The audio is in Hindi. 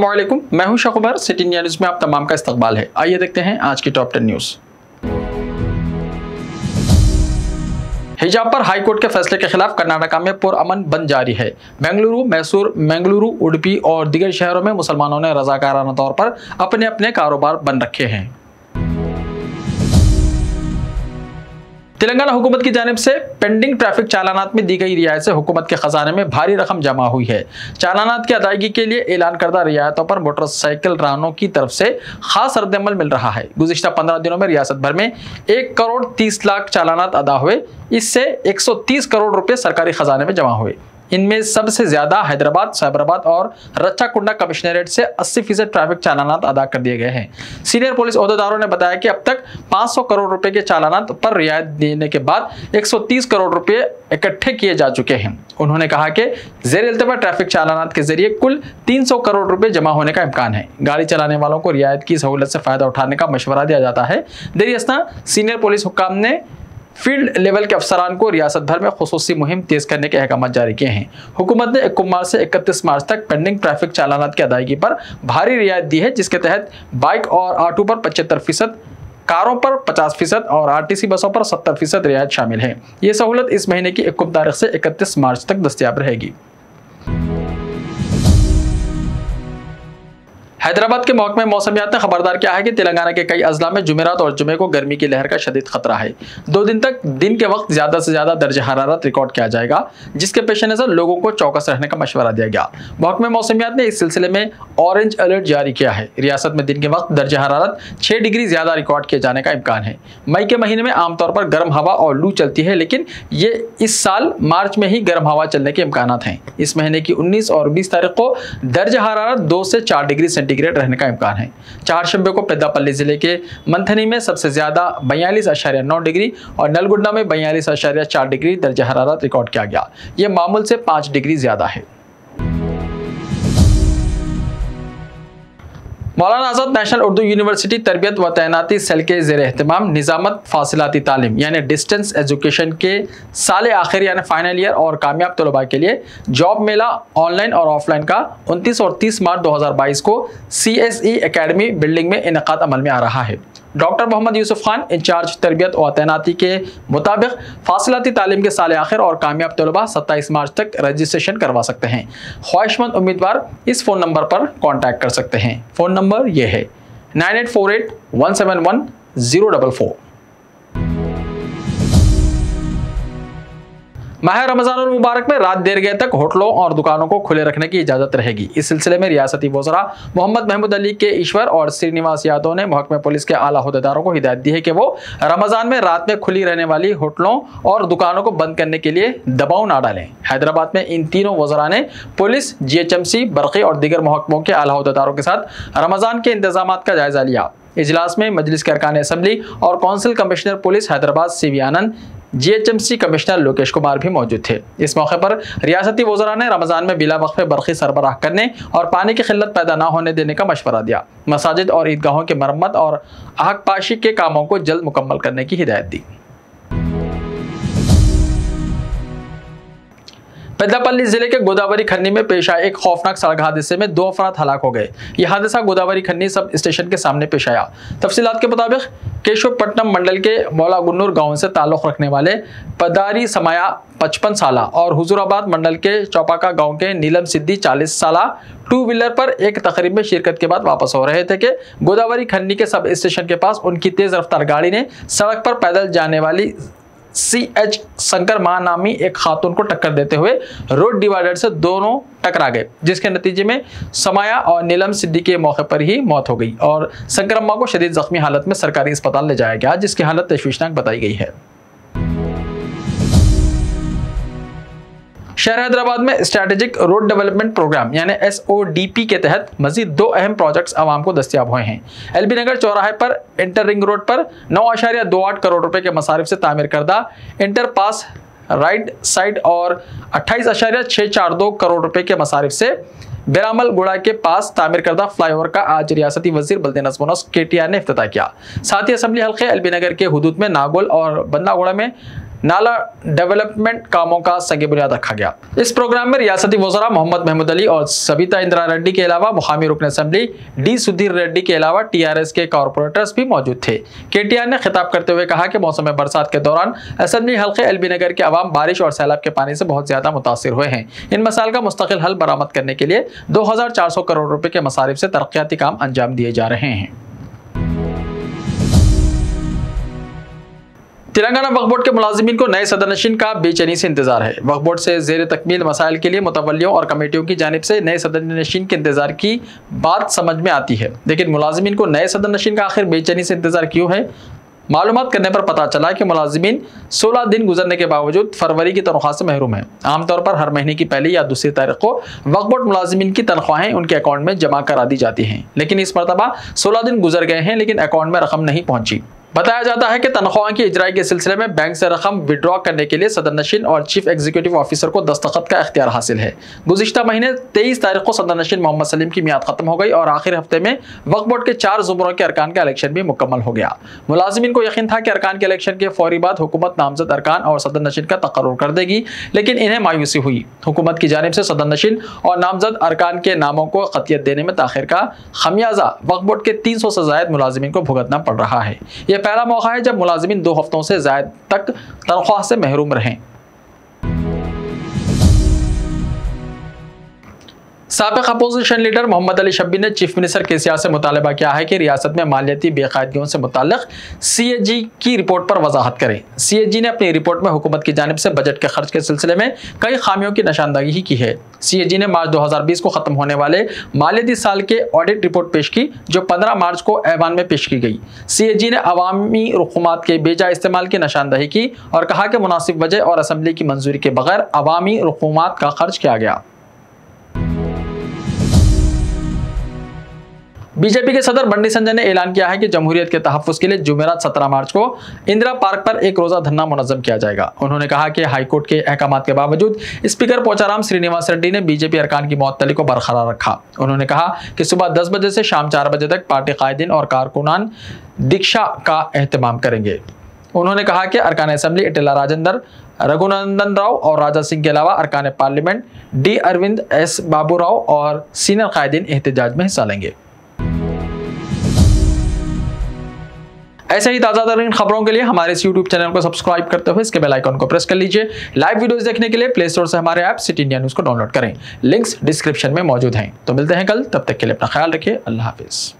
वालेकुम, मैं हूँ शकुबर सिटी इंडिया न्यूज़ में आप तमाम का इस्तकबाल है। आइए देखते हैं आज की टॉप टेन न्यूज़। हिजाब पर हाई कोर्ट के फैसले के खिलाफ कर्नाटका में पुरअमन बंद जारी है। बेंगलुरु, मैसूर, मैंगलुरु, उडपी और दीगर शहरों में मुसलमानों ने रजाकाराना तौर पर अपने अपने कारोबार बंद रखे हैं। तेलंगाना हुकूमत की जानब से पेंडिंग ट्रैफ़िक चालानात में दी गई रियायत से हुकूमत के खजाने में भारी रकम जमा हुई है। चालानात की अदायगी के लिए ऐलान करदा रियायतों पर मोटरसाइकिल रानों की तरफ़ से खास रद्दमल मिल रहा है। गुजशत पंद्रह दिनों में रियासत भर में एक करोड़ तीस लाख चालानात अदा हुए, इससे एक सौ तीस करोड़ रुपये सरकारी खजाने में जमा हुए। इनमें सबसे ज़्यादा हैदराबाद, साइबराबाद और रच्चाकुंडा कमिश्नरेट से 80 फ़ीसद ट्रैफ़िक चालानात अदा कर दिए गए हैं। सीनियर पुलिस अहदेदारों ने बताया कि अब तक 500 करोड़ रुपए के चालानात पर रियायत देने के बाद 130 करोड़ रुपए इकट्ठे किए जा चुके हैं। उन्होंने कहा कि जेर अल्तबा ट्रैफ़िक चालानात के ज़रिए कुल 300 करोड़ रुपए जमा होने का इम्कान है। गाड़ी चलाने वालों को रियायत की सहूलत से फ़ायदा उठाने का मशवरा दिया जाता है। देरियस्ता सीनियर पुलिस हुकाम ने फ़ील्ड लेवल के अफसरान को रियासत भर में खसूसी मुहिम तेज करने के अहकाम जारी किए हैं। हुकूमत ने इक्कीस मार्च से इकतीस मार्च तक पेंडिंग ट्रैफ़िक चालान की अदायगी पर भारी रियायत दी है, जिसके तहत बाइक और ऑटो पर पचहत्तर फ़ीसद, कारों पर 50 फ़ीसद और आरटीसी बसों पर 70 फ़ीसद रियायत शामिल है। ये सहूलत इस महीने की इक्कीस तारीख से 31 मार्च तक दस्तियाब रहेगी। हैदराबाद के महकमे मौसमियात ने खबरदार किया है कि तेलंगाना के कई अजला में जुमेरात और जुमे को गर्मी की लहर का शदीद खतरा है। दो दिन तक दिन के वक्त ज़्यादा से ज़्यादा दर्ज हरारत रिकॉर्ड किया जाएगा, जिसके पेश नज़र लोगों को चौकस रहने का मशवरा दिया गया। महकमे मौसमियात ने इस सिलसिले में ऑरेंज अलर्ट जारी किया है। रियासत में दिन के वक्त दर्ज हरारत छह डिग्री ज़्यादा रिकॉर्ड किए जाने का इम्कान है। मई के महीने में आमतौर पर गर्म हवा और लू चलती है, लेकिन ये इस साल मार्च में ही गर्म हवा चलने के इम्कान हैं। इस महीने की उन्नीस और बीस तारीख को दर्ज हरारत दो से चार डिग्री सेंटीग्रेड सेंटीग्रेड रहने का इम्कान है। चार शंबे को पेद्दापल्ली ज़िले के मंथनी में सबसे ज़्यादा बयालीस आशार्य नौ डिग्री और नलगुंडा में बयालीस आशार्य चार डिग्री दर्ज हरारत रिकॉर्ड किया गया। ये मामूल से पाँच डिग्री ज़्यादा है। मौलाना आज़ाद नेशनल उर्दू यूनिवर्सिटी तरबियत व तैनाती सेल के जेर अहतमाम निज़ामत फासिलाती तालीम, यानी डिस्टेंस एजुकेशन के साल आखिर, यानी फाइनल ईयर और कामयाब तलबा के लिए जॉब मेला ऑनलाइन और ऑफलाइन का 29 और 30 मार्च 2022 को C S E academy building में इनका अमल में आ रहा है। डॉक्टर मोहम्मद यूसुफ खान, इंचार्ज तरबियत और तैनाती के मुताबिक फासिलती तालीम के साल आखिर और कामयाब तलबा सत्ताईस मार्च तक रजिस्ट्रेशन करवा सकते हैं। ख्वाहिशमंद उम्मीदवार इस फ़ोन नंबर पर कॉन्टैक्ट कर सकते हैं। फ़ोन नंबर ये है nine eight four eight one seven one zero double four. माह रमज़ान मुबारक में रात देर गए तक होटलों और दुकानों को खुले रखने की इजाज़त रहेगी। इस सिलसिले में रियासती वजरा मोहम्मद महमूद अली के ईश्वर और श्रीनिवास यादव ने महकमे पुलिस के आला अहदेदारों को हिदायत दी है कि वो रमज़ान में रात में खुली रहने वाली होटलों और दुकानों को बंद करने के लिए दबाव ना डालें। हैदराबाद में इन तीनों वजरा ने पुलिस, जीएचएमसी बरक़ी और दीगर महकमों के आला अहदेदारों के साथ रमज़ान के इंतज़ाम का जायजा लिया। इजलास में मजलिस के अरकान असम्बली और council commissioner police Hyderabad C V Anand GHMC commissioner Lokesh Kumar भी मौजूद थे। इस मौके पर रियासती वजरा ने रमज़ान में बिला वक्फे बरखी सरबराह करने और पानी की किल्लत पैदा न होने देने का मशवरा दिया। मसाजिद और ईदगाहों की मरम्मत और आहक पाशी के कामों को जल्द मुकम्मल करने की हिदायत दी। पेद्दापल्ली ज़िले के गोदावरी खन्नी में पेश आए एक खौफनाक सड़क हादसे में दो अफराद हलाक हो गए। यह हादसा गोदावरी खन्नी सब स्टेशन के सामने पेश आया। तफसीत के मुताबिक केशवपट्टनम मंडल के मौला गुन्नूर गाँव से ताल्लुक़ रखने वाले पदारी समाया पचपन साल और हुजूराबाद मंडल के चौपाका गाँव के नीलम सिद्दी चालीस साल टू व्हीलर पर एक तकरीब में शिरकत के बाद वापस हो रहे थे कि गोदावरी खन्नी के सब स्टेशन के पास उनकी तेज़ रफ्तार गाड़ी ने सड़क पर पैदल जाने वाली सी एच शंकर माँ नामी एक खातून को टक्कर देते हुए रोड डिवाइडर से दोनों टकरा गए, जिसके नतीजे में समाया और नीलम सिद्धि के मौके पर ही मौत हो गई और शंकर अम्मा को शदीद जख्मी हालत में सरकारी अस्पताल ले जाया गया, जिसकी हालत तशवीशनाक बताई गई है। शहर हैदराबाद में स्ट्रैटेजिक रोड डेवलपमेंट प्रोग्राम यानी एस के तहत मजीद दो अहम प्रोजेक्ट्स आवाम को दस्तियाब हुए हैं। एल नगर चौराहे पर इंटर रिंग रोड पर नौ आशारिया दो आठ करोड़ रुपए के मसारिफ से तामीर करदा इंटर पास राइट साइड और अट्ठाईस आशारिया छः चार दो करोड़ रुपए के मसारिफ से बेरामल गुड़ा के पास तामीर करदा फ्लाईओवर का आज रियासती वज़ीर बल्दे नजमनस के टी आर ने अफ्ताह किया। साथ ही असम्बली हल्के एल नगर के हदूद में नागोल और बंदागुड़ा में नाला डेवलपमेंट कामों का संग बुनियाद रखा गया। इस प्रोग्राम में रियासती वजरा मोहम्मद महमूद अली और सबिता इंदिरा रेड्डी के अलावा मुकामी रुकन असम्बली डी सुधीर रेड्डी के अलावा टीआरएस के कॉरपोरेटर्स भी मौजूद थे। केटीआर ने खिताब करते हुए कहा कि मौसम बरसात के दौरान असम्बली हल्के एलबी नगर के अवाम बारिश और सैलाब के पानी से बहुत ज़्यादा मुतासर हुए हैं। इन मसाइल का मुस्तकिल हल बरामद करने के लिए दो हज़ार चार सौ करोड़ रुपए के मसारिफ से तरक्याती काम अंजाम दिए जा रहे हैं। तेलंगाना वक्फ बोर्ड के मुलाजिमीन को नए सदर नशीन का बेचैनी से इंतज़ार है। वक्फ बोर्ड से जेर तकमील मसाइल के लिए मुतवलियों और कमेटियों की जानब से नए सदर नशीन के इंतज़ार की बात समझ में आती है। लेकिन मुलाजिमीन को नए सदर नशीन का आखिर बेचैनी से इंतज़ार क्यों है? मालूम करने पर पता चला कि मुलाजिमीन 16 दिन गुजरने के बावजूद फरवरी की तनख्वाह से महरूम है। आमतौर पर हर महीने की पहली या दूसरी तारीख को वक्फ बोर्ड मुलाजिमीन की तनख्वाहें उनके अकाउंट में जमा करा दी जाती हैं। लेकिन इस मरतबा 16 दिन गुजर गए हैं, लेकिन अकाउंट में रकम नहीं पहुँची। बताया जाता है कि तनख्वाह की इजराई के सिलसिले में बैंक से रकम विड्रॉ करने के लिए सदर नशीन और चीफ एग्जीक्यूटिव ऑफिसर को दस्तखत का अख्तियार हासिल है। गुजशत महीने तेईस तारीख को सदर नशीन मोहम्मद सलीम की मियाद खत्म हो गई और आखिर हफ़्ते में वक्फ बोर्ड के चार जुमरों के अरकान का इलेक्शन भी मुकम्मल हो गया। मुलाजिमिन को यकीन था कि अरकान के इलेक्शन के फौरी बाद हुकूमत नामजद अरकान और सदर नशीन का तकर कर देगी, लेकिन इन्हें मायूसी हुई। हुकूमत की जानब से सदर नशीन और नामजद अरकान के नामों को खतियत देने में ताखिर का खमियाजा। वक्फ बोर्ड के तीन सौ से जायद मुलाजमन को भुगतना पड़ रहा है। यह पहला मौका है जब मुलाजमीन दो हफ्तों से जायद तक तनख्वाह से महरूम रहें। सबक अपोजिशन लीडर मोहम्मद अली शब्बी ने चीफ मिनिस्टर के सियासत से मुतालबा किया है कि रियासत में मालियाती बेकायदगियों से मुतल सी ए जी की रिपोर्ट पर वजाहत करें सी ए जी ने अपनी रिपोर्ट में हुकूमत की जानब से बजट के खर्च के सिलसिले में कई खामियों की निशानदही की है सी ए जी ने मार्च दो हज़ार बीस को ख़त्म होने वाले मालियाती साल के ऑडिट रिपोर्ट पेश की जो पंद्रह मार्च को ऐवान में पेश की गई सी ए जी ने अवामी रुकुमात के बेजा इस्तेमाल की निशानदही की और कहा कि मुनासिब वजह और असम्बली की मंजूरी के बगैर अवामी रुकुमात का खर्च किया गया बीजेपी के सदर बंडी संजय ने ऐलान किया है कि जमहूरियत के तहफ़ के लिए जुमेरात सत्रह मार्च को इंदिरा पार्क पर एक रोज़ा धरना मुनजम किया जाएगा। उन्होंने कहा कि हाईकोर्ट के अहकाम के बावजूद स्पीकर पोचाराम श्रीनिवास रेड्डी ने बीजेपी अरकान की मअतली को बरकरार रखा। उन्होंने कहा कि सुबह दस बजे से शाम चार बजे तक पार्टी कायदीन और कारकुनान दीक्षा का अहतमाम करेंगे। उन्होंने कहा कि अरकान असम्बली इटेला राजेंद्र, रघुनंदन राव और राजा सिंह के अलावा अरकान parliament, D Arvind S Babu Rao और सीनियर कायदीन एहतजाज में हिस्सा लेंगे। ऐसे ही ताज़ा तरीन खबरों के लिए हमारे इस यूट्यूब चैनल को सब्सक्राइब करते हुए इसके बेलाइकॉन को प्रेस कर लीजिए। लाइव वीडियोज़ देखने के लिए प्ले स्टोर से हमारे ऐप सिटी इंडिया न्यूज़ को डाउनलोड करें। लिंक्स डिस्क्रिप्शन में मौजूद हैं। तो मिलते हैं कल, तब तक के लिए अपना ख्याल रखिए। अल्लाह हाफिज़।